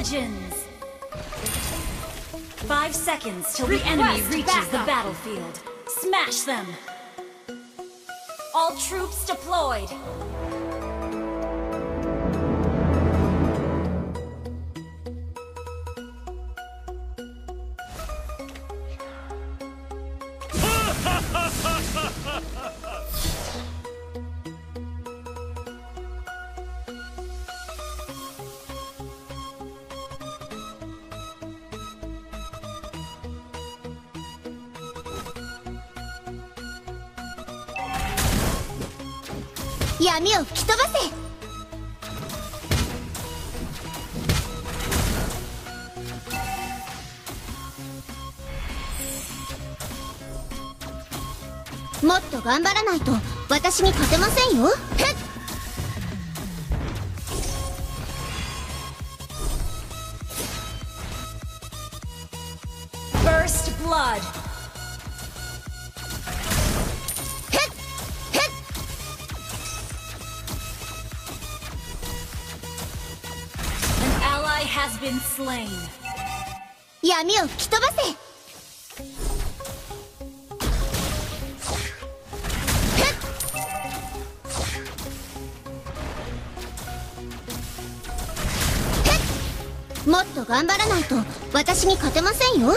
Legends! Five seconds till the enemy reaches the battlefield. Smash them! All troops deployed! 闇を吹き飛ばせ。もっと頑張らないと私に勝てませんよ。闇を吹き飛ばせ。もっと頑張らないと私に勝てませんよ!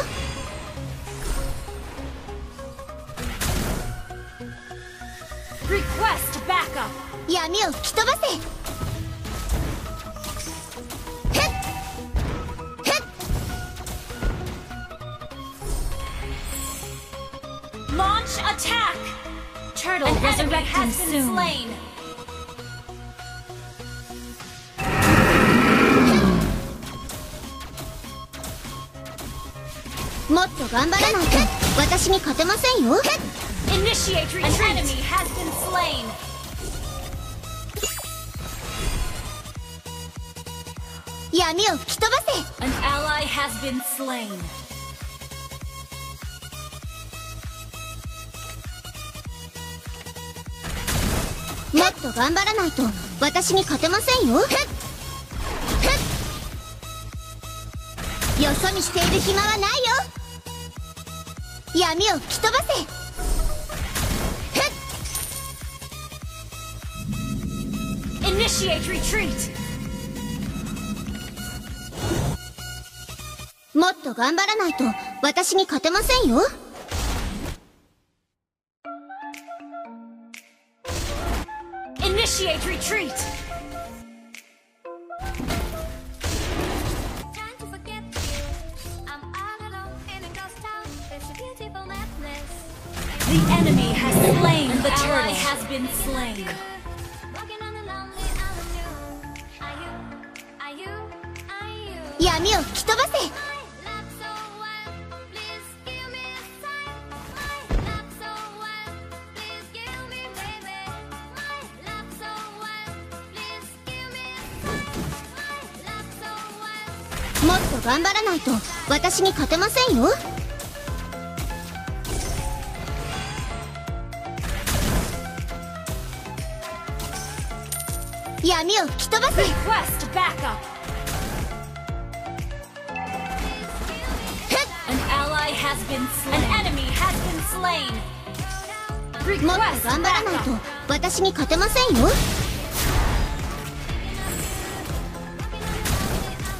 闇を吹き飛ばせ An enemy has been soon. slain. もっと頑張らないと私に勝てませんよ Initiate retreat. An enemy has been slain. 闇を吹き飛ばせ An ally has been slain. と頑張らないと私に勝てませんよ。よそ見している暇はないよ。闇を吹き飛ばせ。へっ。Initiate retreat. もっと頑張らないと私に勝てませんよ beautiful retreat! The enemy has slain the ally has been slain. Walking 頑張らないと私に勝てませんよ。もっと頑張らないと私に勝てませんよ。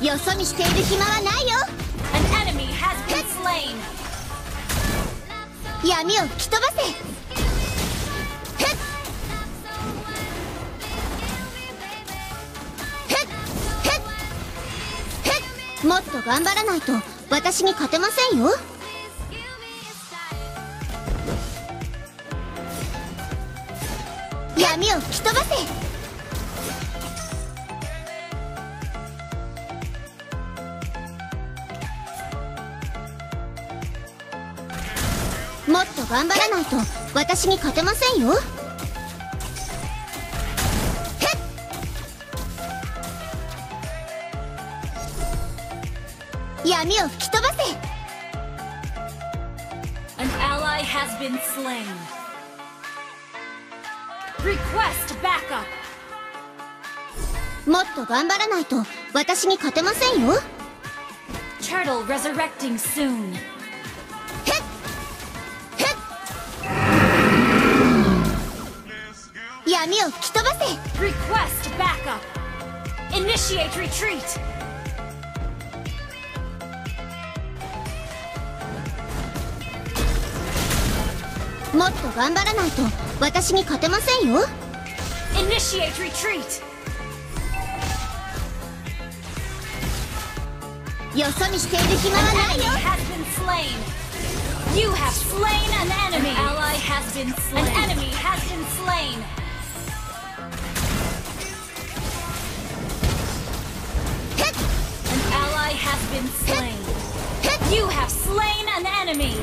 よそ見している暇はないよ.闇を吹き飛ばせ。もっと頑張らないと私に勝てませんよ。闇を吹き飛ばせっと頑張らないと私に勝てませんよ闇を吹き飛ばせ An ally has been slain. Request backup. もっと頑張らないと私に勝てませんよ Turtle resurrecting soon. 闇を吹き飛ばせ Request backup. Initiate retreat. もっと頑張らないと私に勝てませんよ Initiate retreat. よそ見している暇はないよ has been slain. You have slain an enemy. An ally has been slain. An enemy has been slain. Been slain. You have slain an enemy.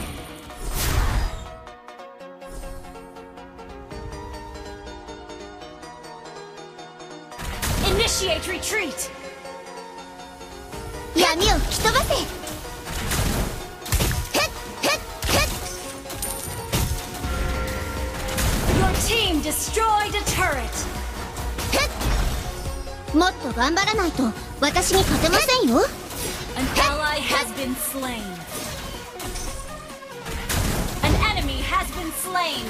Initiate retreat. 闇を吹き飛ばせ Your team destroyed a turret. もっと頑張らないと私に勝てませんよ An ally has been slain. An enemy has been slain.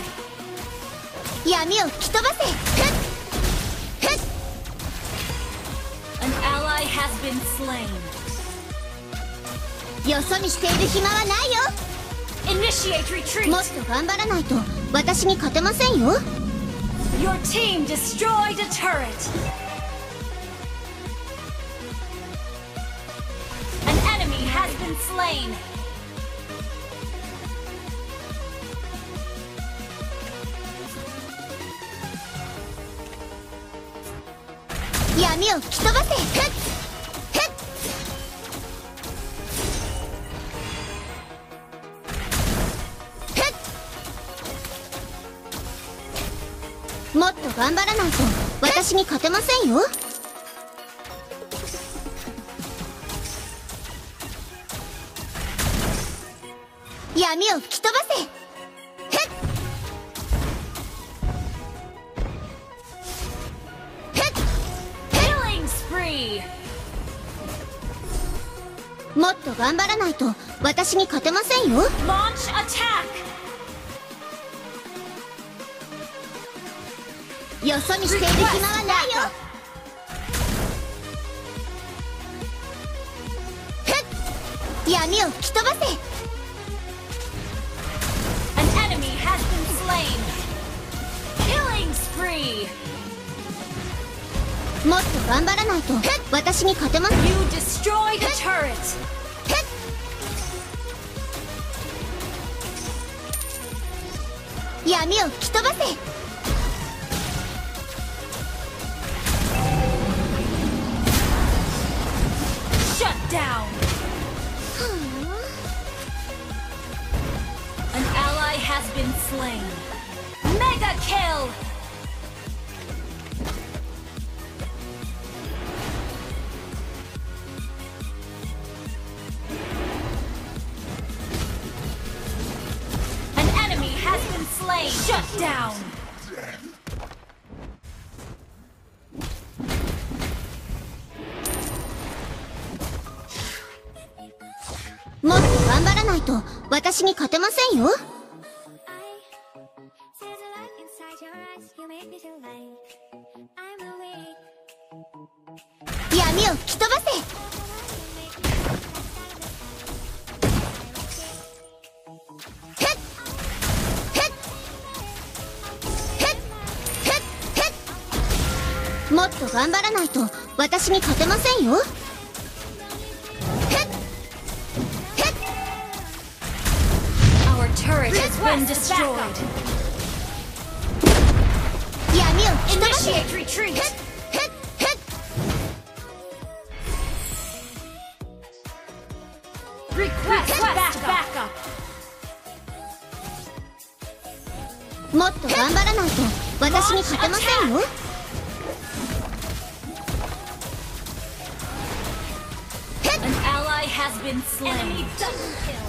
闇を吹き飛ばせ An ally has been slain. よそ見している暇はないよ Initiate retreat. もっと頑張らないと私に勝てませんよ Your team destroyed a turret. Been slain. 闇を吹き飛ばせもっと頑張ら闇を吹き飛ばせ.もっと頑張らないと私に勝てませんよ.よそ見している暇はないよ。闇を吹き飛ばせもっと頑張らないと。私に勝てます。Shut down. もっと頑張らないと私に勝てませんよ私に勝てませんよ。もっと頑張らないと。私に勝てませんよ。has been slain. Enemy double kill.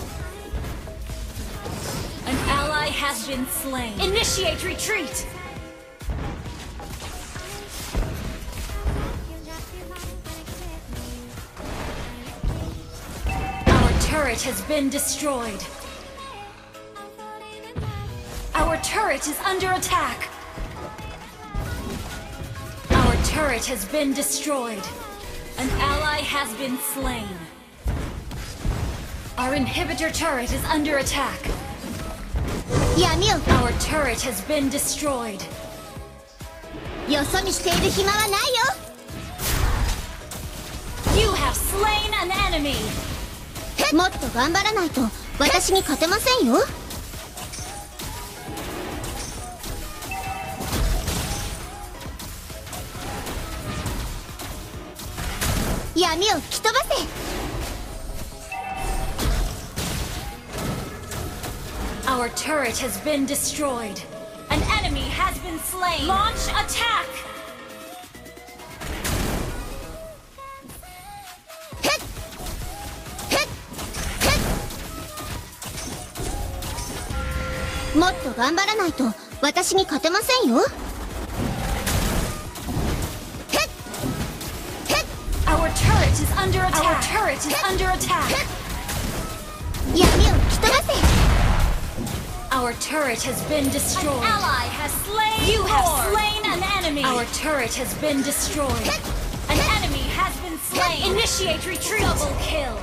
An ally has been slain. Initiate retreat. Our turret has been destroyed. Our turret is under attack. Our turret has been destroyed. An ally has been slain. Our inhibitor turret is under attack. 闇を Our turret has been destroyed. You have slain an enemy. もっと頑張らないと私に勝てませんよ闇を吹き飛ばせ Our turret has been destroyed. An enemy has been slain. Launch attack. ふっふっふっもっと頑張らないと私に勝てませんよふっふっ Our turret is under attack. Our turret is under attack. 闇を吹き飛ばせ our turret has been destroyed. An ally has slain. You have slain an enemy. Our turret has been destroyed. An enemy has been slain. Initiate retreat. Double kill.